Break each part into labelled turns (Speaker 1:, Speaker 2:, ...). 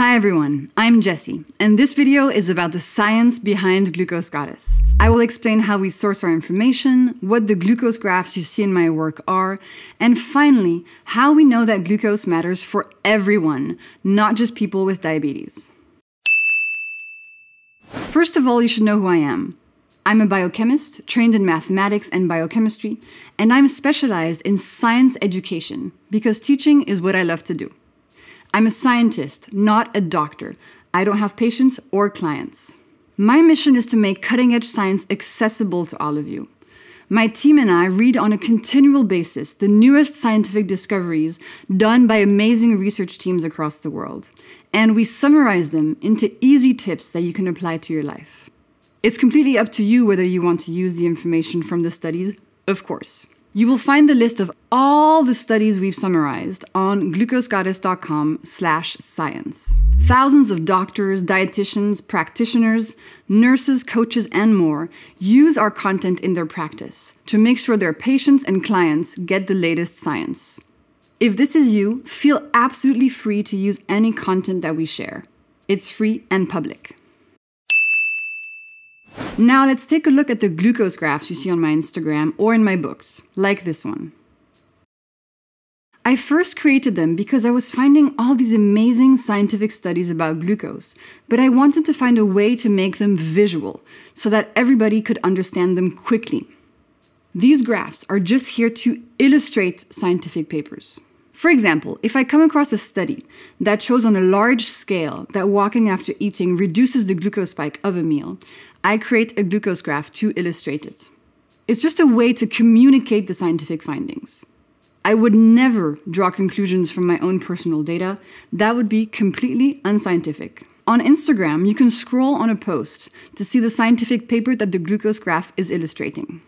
Speaker 1: Hi everyone, I'm Jessie, and this video is about the science behind Glucose Goddess. I will explain how we source our information, what the glucose graphs you see in my work are, and finally, how we know that glucose matters for everyone, not just people with diabetes. First of all, you should know who I am. I'm a biochemist trained in mathematics and biochemistry, and I'm specialized in science education because teaching is what I love to do. I'm a scientist, not a doctor. I don't have patients or clients. My mission is to make cutting edge science accessible to all of you. My team and I read on a continual basis the newest scientific discoveries done by amazing research teams across the world, and we summarize them into easy tips that you can apply to your life. It's completely up to you whether you want to use the information from the studies, of course. You will find the list of all the studies we've summarized on glucosegoddess.com slash science. Thousands of doctors, dietitians, practitioners, nurses, coaches, and more use our content in their practice to make sure their patients and clients get the latest science. If this is you, feel absolutely free to use any content that we share. It's free and public. Now let's take a look at the glucose graphs you see on my Instagram or in my books, like this one. I first created them because I was finding all these amazing scientific studies about glucose, but I wanted to find a way to make them visual so that everybody could understand them quickly. These graphs are just here to illustrate scientific papers. For example, if I come across a study that shows on a large scale that walking after eating reduces the glucose spike of a meal, I create a glucose graph to illustrate it. It's just a way to communicate the scientific findings. I would never draw conclusions from my own personal data. That would be completely unscientific. On Instagram, you can scroll on a post to see the scientific paper that the glucose graph is illustrating.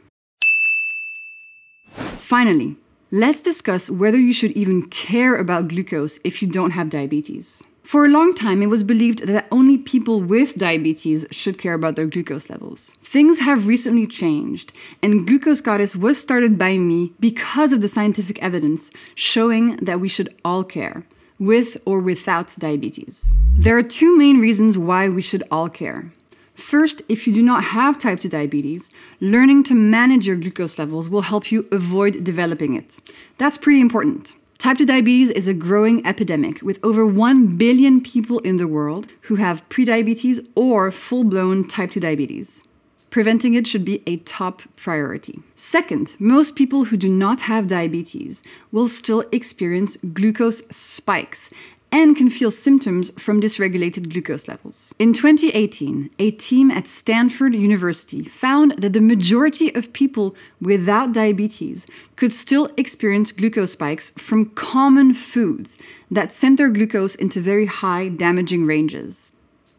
Speaker 1: Finally, Let's discuss whether you should even care about glucose if you don't have diabetes. For a long time, it was believed that only people with diabetes should care about their glucose levels. Things have recently changed, and Glucose Goddess was started by me because of the scientific evidence showing that we should all care, with or without diabetes. There are two main reasons why we should all care. First, if you do not have type 2 diabetes, learning to manage your glucose levels will help you avoid developing it. That's pretty important. Type 2 diabetes is a growing epidemic with over 1 billion people in the world who have prediabetes or full blown type 2 diabetes. Preventing it should be a top priority. Second, most people who do not have diabetes will still experience glucose spikes, and can feel symptoms from dysregulated glucose levels. In 2018, a team at Stanford University found that the majority of people without diabetes could still experience glucose spikes from common foods that sent their glucose into very high damaging ranges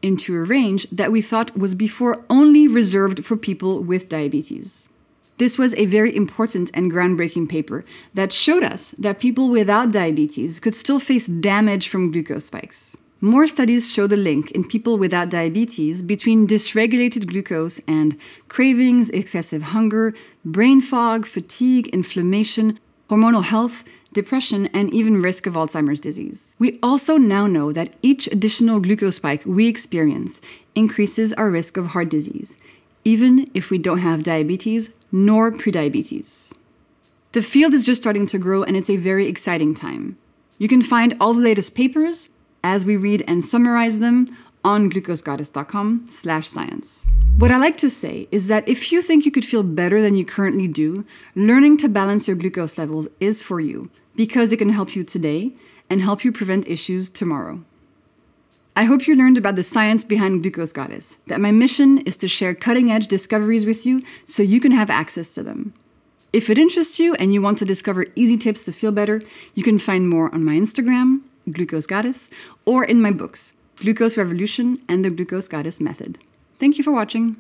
Speaker 1: into a range that we thought was before only reserved for people with diabetes. This was a very important and groundbreaking paper that showed us that people without diabetes could still face damage from glucose spikes. More studies show the link in people without diabetes between dysregulated glucose and cravings, excessive hunger, brain fog, fatigue, inflammation, hormonal health, depression, and even risk of Alzheimer's disease. We also now know that each additional glucose spike we experience increases our risk of heart disease, even if we don't have diabetes nor prediabetes. The field is just starting to grow and it's a very exciting time. You can find all the latest papers as we read and summarize them on glucosegoddess.com slash science. What I like to say is that if you think you could feel better than you currently do, learning to balance your glucose levels is for you because it can help you today and help you prevent issues tomorrow. I hope you learned about the science behind Glucose Goddess, that my mission is to share cutting edge discoveries with you so you can have access to them. If it interests you and you want to discover easy tips to feel better, you can find more on my Instagram, Glucose Goddess, or in my books, Glucose Revolution and the Glucose Goddess Method. Thank you for watching.